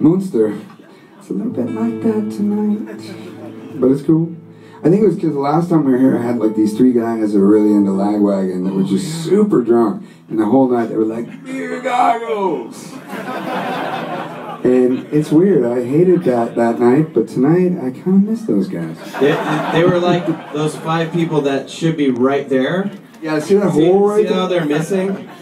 Münster. It's a little bit like that tonight, but it's cool. I think it was because the last time we were here, I had like these three guys that were really into Lagwagon that were just super drunk, and the whole night they were like beer goggles. And it's weird. I hated that that night, but tonight I kind of miss those guys. They, they were like those five people that should be right there. Yeah, see that See, hole right see how they're missing?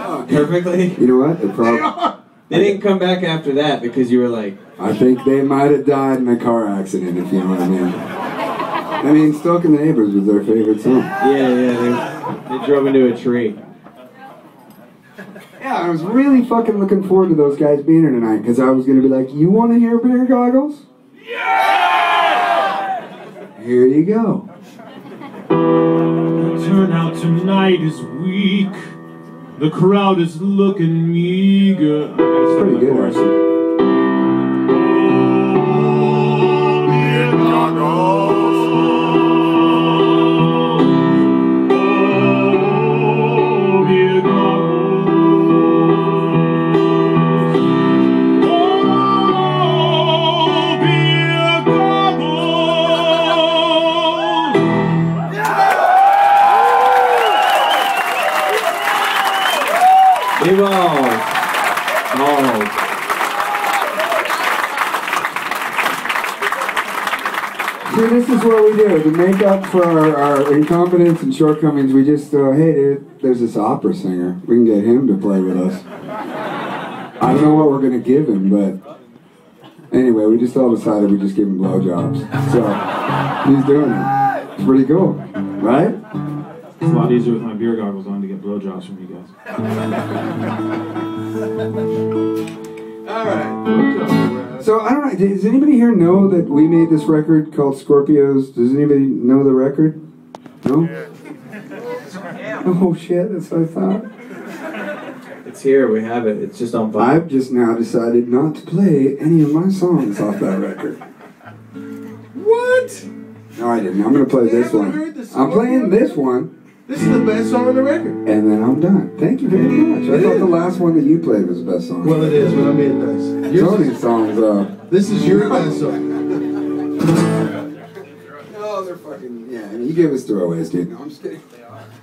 Oh. Perfectly. You know what? They probably. They didn't come back after that because you were like, I think they might have died in a car accident, if you know what I mean. I mean, Stoking the Neighbors was their favorite song. yeah, yeah, they, they drove into a tree. Yeah, I was really fucking looking forward to those guys being here tonight because I was going to be like, you want to hear Beer Goggles? Yeah! Here you go. Turnout tonight is weak. The crowd is looking meager. It's pretty good, See, this is what we do. To make up for our, our incompetence and shortcomings, we just go, hey, there, there's this opera singer. We can get him to play with us. I don't know what we're going to give him, but anyway, we just all decided we just give him blowjobs. So he's doing it. It's pretty cool, right? It's a lot easier with my beer goggles on to get blowjobs from you guys. Right. So I don't know. Does anybody here know that we made this record called Scorpios? Does anybody know the record? No. Oh shit! That's what I thought. It's here, we have it. It's just on vibe. I've just now decided not to play any of my songs off that record. What? No, I didn't. I'm gonna play this one. heard this I'm playing this one, This is the best song on the record. and then I'm done. Thank you very much. I It thought the last one that you played was the best song. Well, it is, but I'm being nice. Yours Tony's is, songs, uh. This is your best song. No, they're fucking. Yeah, you gave us throwaways, dude. No, I'm just kidding.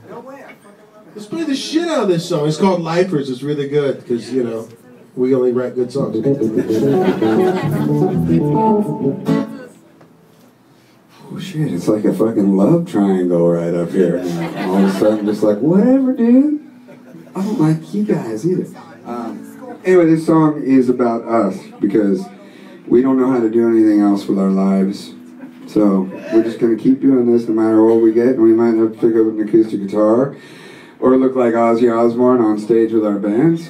No way. I fucking love it. Let's play the shit out of this song. It's called Lifers. It's really good because, you know, we only write good songs. Oh shit, it's like a fucking love triangle right up here. And all of a sudden, just like, whatever, dude. I don't like you guys either. Um, anyway, this song is about us because we don't know how to do anything else with our lives. So we're just gonna keep doing this no matter what we get, and we might have to pick up an acoustic guitar or look like Ozzy Osbourne on stage with our bands.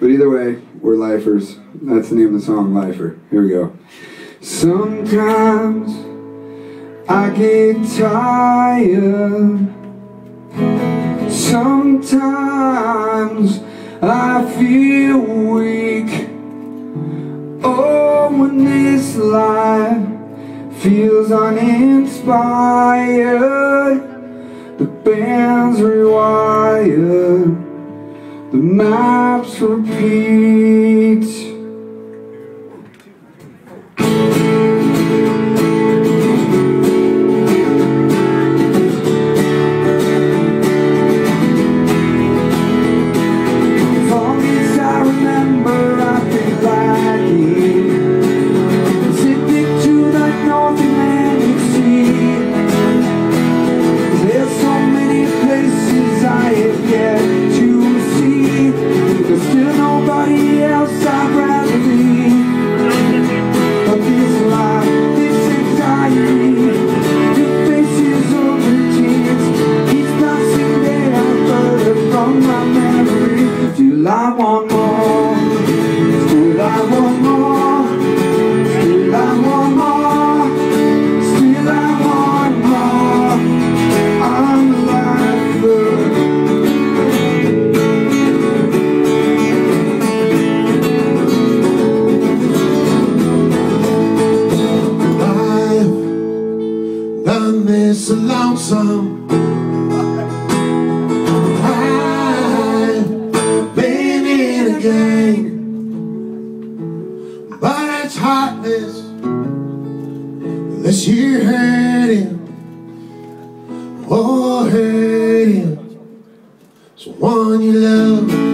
But either way, we're lifers. That's the name of the song, Lifer. Here we go. Sometimes I get tired. Sometimes I feel this life feels uninspired, the band's rewired, the maps repeat. lonesome. I've in a But it's heartless. Unless you hurt him. Oh, hurt him. Someone you love.